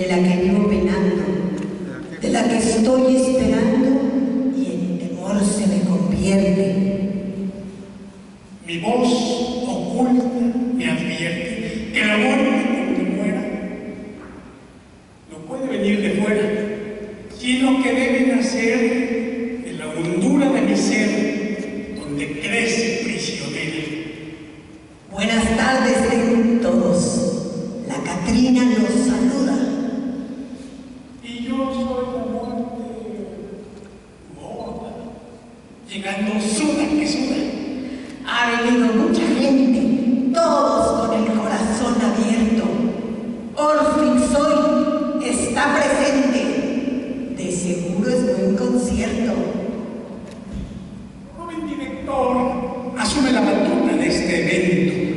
de la que vivo penando, de la que estoy esperando. elemento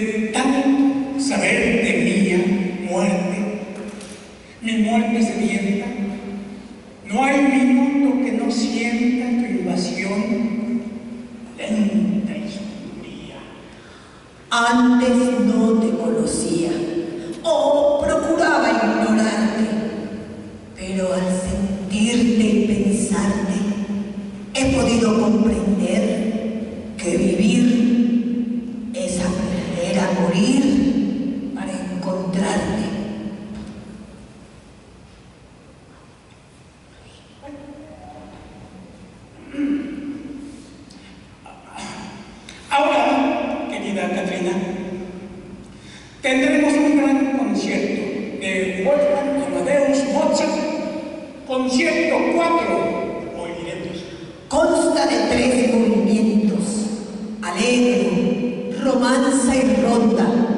de tanto saber de tres movimientos, alegro, romanza y ronda.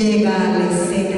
lleva al escenario